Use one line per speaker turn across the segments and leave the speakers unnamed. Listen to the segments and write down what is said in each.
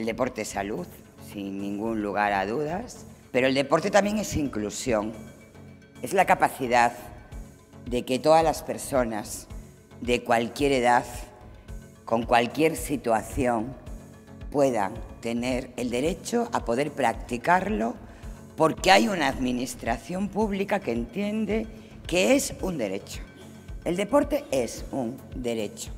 El deporte es salud, sin ningún lugar a dudas, pero el deporte también es inclusión. Es la capacidad de que todas las personas de cualquier edad, con cualquier situación, puedan tener el derecho a poder practicarlo porque hay una administración pública que entiende que es un derecho. El deporte es un derecho.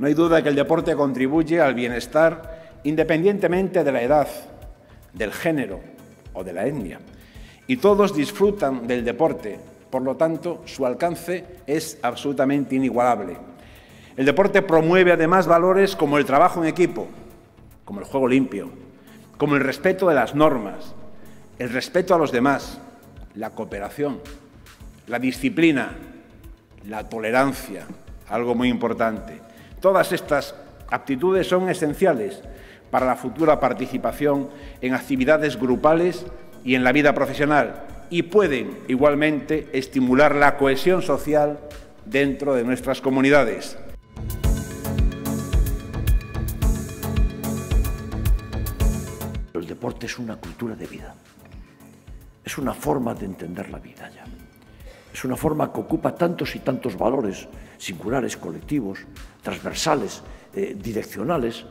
No hay duda que el deporte contribuye al bienestar independientemente de la edad, del género o de la etnia. Y todos disfrutan del deporte, por lo tanto, su alcance es absolutamente inigualable. El deporte promueve además valores como el trabajo en equipo, como el juego limpio, como el respeto de las normas, el respeto a los demás, la cooperación, la disciplina, la tolerancia, algo muy importante. Todas estas aptitudes son esenciales para la futura participación en actividades grupales y en la vida profesional y pueden igualmente estimular la cohesión social dentro de nuestras comunidades.
El deporte es una cultura de vida, es una forma de entender la vida ya. Es una forma que ocupa tantos y tantos valores singulares, colectivos, transversales, eh, direccionales,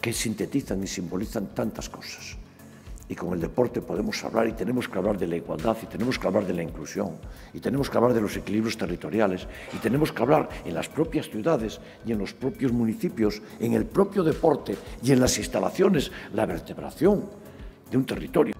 que sintetizan y simbolizan tantas cosas. Y con el deporte podemos hablar y tenemos que hablar de la igualdad y tenemos que hablar de la inclusión y tenemos que hablar de los equilibrios territoriales y tenemos que hablar en las propias ciudades y en los propios municipios, en el propio deporte y en las instalaciones, la vertebración de un territorio.